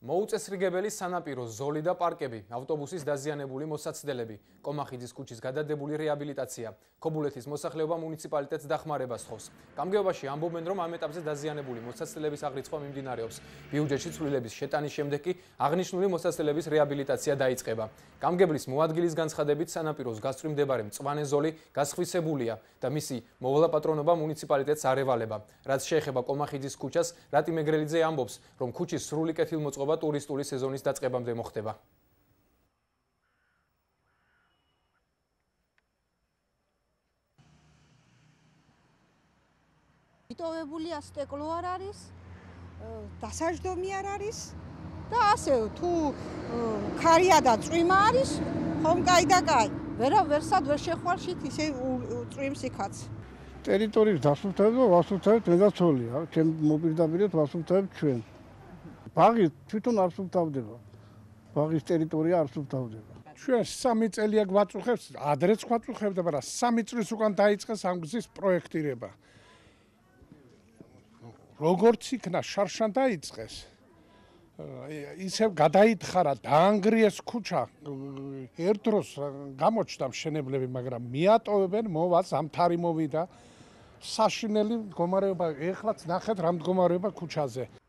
მოუწესრიგებელი სანაპირო ზოლი და პარკები, ავტობუსის დაზიანებული მოსაცდელები, კომახიძის ქუჩის გადადებული რეაბილიტაცია, ქობულეთის მოსახლეობა მუნიციპალიტეტს დახმარებას ხავს. გამგეობაში ამბობენ, რომ ამ ეტაპზე დაზიანებული მოსაცდელების აღრიცხვა მიმდინარეობს. ბიუჯეტში ცვლილების შეტანის შემდეგ კი აღნიშნული მოსაცდელების რეაბილიტაცია დაიწყება. გამგებლის მოადგილის განცხადებით სანაპიროს გასწვრივ მდებარე მწვანე ზოლი გასხვისებულია და მისი მოვალაპატრონობა მუნიციპალიტეტს არ ევალება. რაც შეეხება კომახიძის ქუჩას, რატი მეგრელიძე ამბობს, რომ ქუჩის სრული კეთილმოწყობა მუშაობა ტურისტული სეზონის დაწყებამდე მოხდება. იტოვებული ასტეკლო არ არის, დასაჯდომი არ არის და ასე თუ ქარია და წვიმა არის, ხომ კაი და კაი. ვერა ვერსად ვერ შეხვალშით ისე წვიმს იქაც. ტერიტორიის დასუფთავება ვასუფთავებთ მეგაცოლია, ჩემ მოპირდაპირეთ ვასუფთავებთ ჩვენ. ბაღი თვითონ არ სუფთავდება. ბაღის ტერიტორია არ სუფთავდება. ჩვენ სამი წელია გვაწუხებს, ადრეც გვაწუხებდა, მაგრამ სამი წლის უკან დაიწყეს ამ გზის პროექტირება. როგორც იქნა შარშან დაიწყეს, ისევ გადაითხარა დაანგრიეს ქუჩა. ერთ დროს გამოჩნდა მშენებლები, მაგრამ მიატოვებენ მოვაც ამ თარი მოვიდა. საშინელი მდგომარეობა ეხლაც ნახეთ რა მდგომარეობა ქუჩაზე.